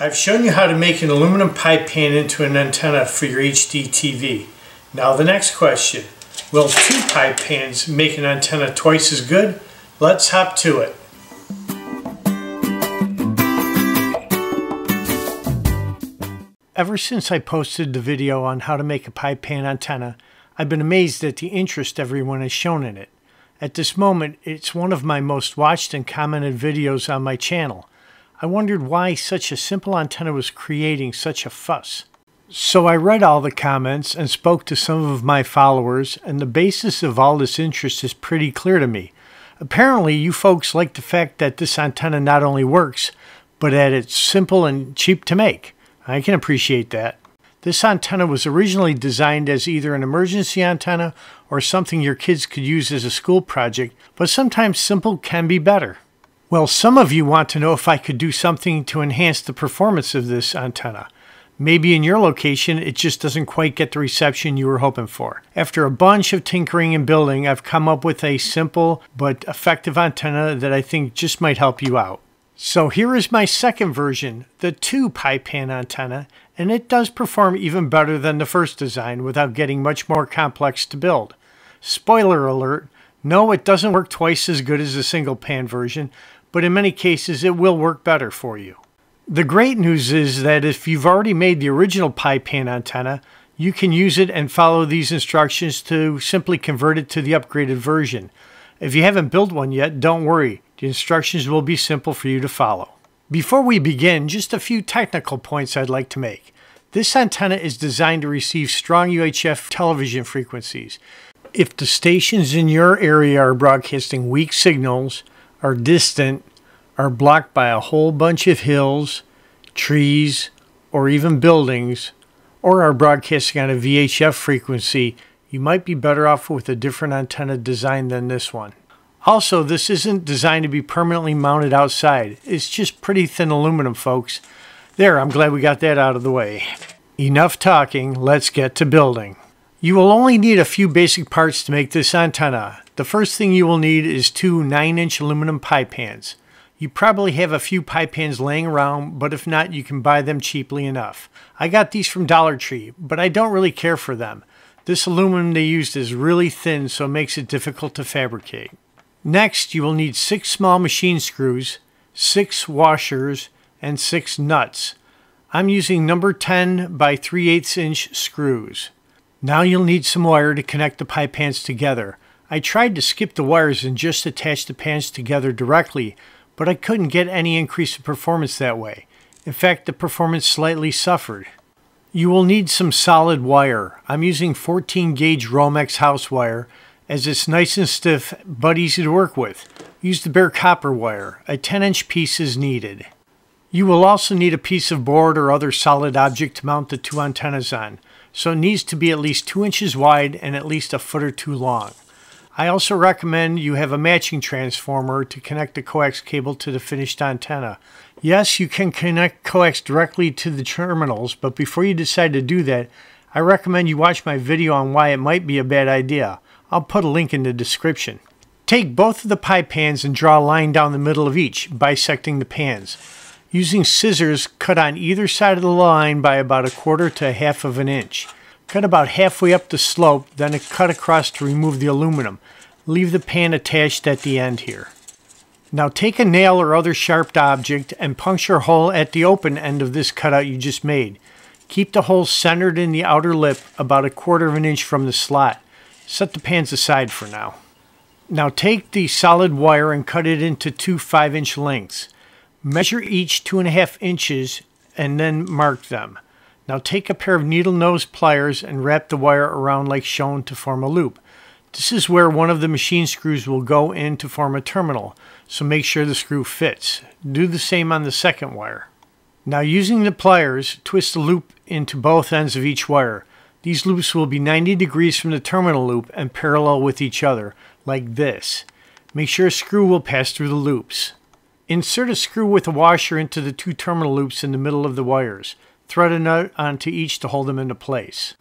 I've shown you how to make an aluminum pie pan into an antenna for your HD TV. Now the next question, will two pie pans make an antenna twice as good? Let's hop to it. Ever since I posted the video on how to make a pie pan antenna, I've been amazed at the interest everyone has shown in it. At this moment, it's one of my most watched and commented videos on my channel. I wondered why such a simple antenna was creating such a fuss. So I read all the comments and spoke to some of my followers, and the basis of all this interest is pretty clear to me. Apparently, you folks like the fact that this antenna not only works, but that it's simple and cheap to make. I can appreciate that. This antenna was originally designed as either an emergency antenna or something your kids could use as a school project, but sometimes simple can be better. Well, some of you want to know if I could do something to enhance the performance of this antenna. Maybe in your location, it just doesn't quite get the reception you were hoping for. After a bunch of tinkering and building, I've come up with a simple but effective antenna that I think just might help you out. So here is my second version, the 2 pie pan antenna, and it does perform even better than the first design without getting much more complex to build. Spoiler alert, no, it doesn't work twice as good as the single pan version, but in many cases it will work better for you. The great news is that if you've already made the original pie pan antenna, you can use it and follow these instructions to simply convert it to the upgraded version. If you haven't built one yet, don't worry. The instructions will be simple for you to follow. Before we begin, just a few technical points I'd like to make. This antenna is designed to receive strong UHF television frequencies. If the stations in your area are broadcasting weak signals, are distant, are blocked by a whole bunch of hills, trees, or even buildings, or are broadcasting on a VHF frequency, you might be better off with a different antenna design than this one. Also, this isn't designed to be permanently mounted outside. It's just pretty thin aluminum, folks. There, I'm glad we got that out of the way. Enough talking, let's get to building. You will only need a few basic parts to make this antenna. The first thing you will need is two 9-inch aluminum pie pans. You probably have a few pie pans laying around, but if not, you can buy them cheaply enough. I got these from Dollar Tree, but I don't really care for them. This aluminum they used is really thin, so it makes it difficult to fabricate. Next, you will need six small machine screws, six washers, and six nuts. I'm using number 10 by 3 8 inch screws. Now you'll need some wire to connect the pie pans together. I tried to skip the wires and just attach the pans together directly, but I couldn't get any increase in performance that way. In fact, the performance slightly suffered. You will need some solid wire. I'm using 14 gauge Romex house wire as it's nice and stiff but easy to work with. Use the bare copper wire. A 10 inch piece is needed. You will also need a piece of board or other solid object to mount the two antennas on so it needs to be at least 2 inches wide and at least a foot or two long. I also recommend you have a matching transformer to connect the coax cable to the finished antenna. Yes, you can connect coax directly to the terminals, but before you decide to do that, I recommend you watch my video on why it might be a bad idea. I'll put a link in the description. Take both of the pie pans and draw a line down the middle of each, bisecting the pans. Using scissors, cut on either side of the line by about a quarter to a half of an inch. Cut about halfway up the slope, then cut across to remove the aluminum. Leave the pan attached at the end here. Now take a nail or other sharp object and puncture a hole at the open end of this cutout you just made. Keep the hole centered in the outer lip about a quarter of an inch from the slot. Set the pans aside for now. Now take the solid wire and cut it into two 5 inch lengths. Measure each two and a half inches and then mark them. Now take a pair of needle nose pliers and wrap the wire around like shown to form a loop. This is where one of the machine screws will go in to form a terminal, so make sure the screw fits. Do the same on the second wire. Now using the pliers, twist the loop into both ends of each wire. These loops will be 90 degrees from the terminal loop and parallel with each other, like this. Make sure a screw will pass through the loops. Insert a screw with a washer into the two terminal loops in the middle of the wires. Thread a nut onto each to hold them into place.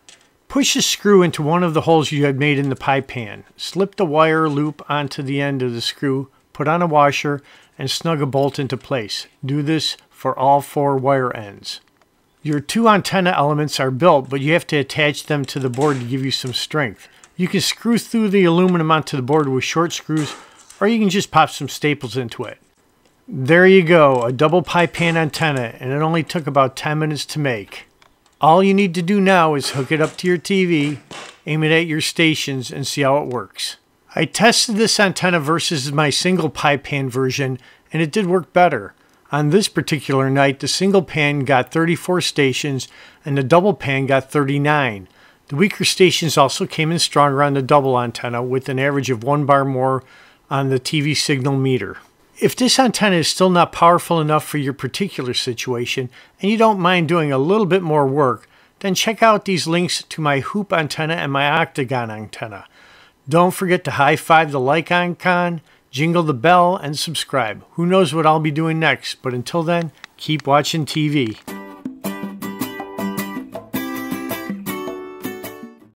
Push a screw into one of the holes you had made in the pie pan. Slip the wire loop onto the end of the screw, put on a washer, and snug a bolt into place. Do this for all four wire ends. Your two antenna elements are built, but you have to attach them to the board to give you some strength. You can screw through the aluminum onto the board with short screws, or you can just pop some staples into it. There you go, a double pie pan antenna, and it only took about 10 minutes to make. All you need to do now is hook it up to your TV, aim it at your stations, and see how it works. I tested this antenna versus my single pie pan version, and it did work better. On this particular night, the single pan got 34 stations and the double pan got 39. The weaker stations also came in stronger on the double antenna with an average of one bar more on the TV signal meter. If this antenna is still not powerful enough for your particular situation and you don't mind doing a little bit more work, then check out these links to my hoop antenna and my octagon antenna. Don't forget to high five the like icon jingle the bell, and subscribe. Who knows what I'll be doing next, but until then, keep watching TV.